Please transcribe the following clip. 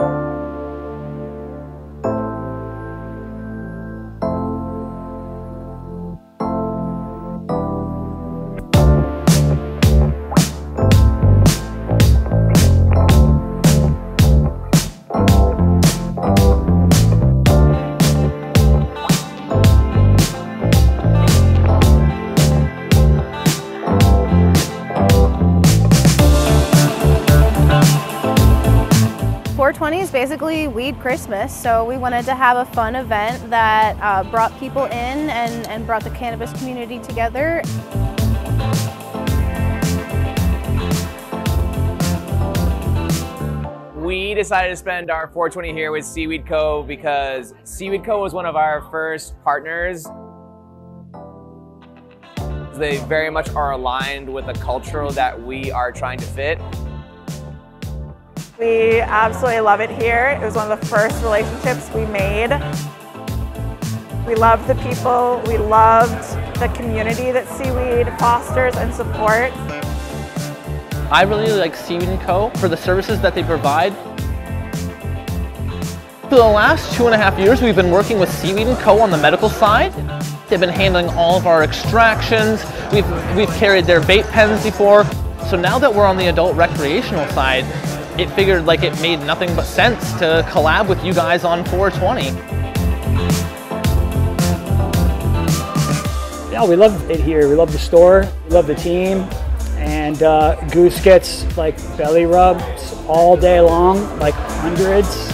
you 420 is basically Weed Christmas, so we wanted to have a fun event that uh, brought people in and, and brought the cannabis community together. We decided to spend our 420 here with Seaweed Co. because Seaweed Co. was one of our first partners. They very much are aligned with the culture that we are trying to fit. We absolutely love it here. It was one of the first relationships we made. We loved the people, we loved the community that Seaweed fosters and supports. I really like Seaweed & Co. for the services that they provide. For the last two and a half years, we've been working with Seaweed & Co. on the medical side. They've been handling all of our extractions. We've, we've carried their vape pens before. So now that we're on the adult recreational side, it figured like it made nothing but sense to collab with you guys on 420. Yeah, we love it here. We love the store, we love the team, and uh, Goose gets like belly rubs all day long, like hundreds.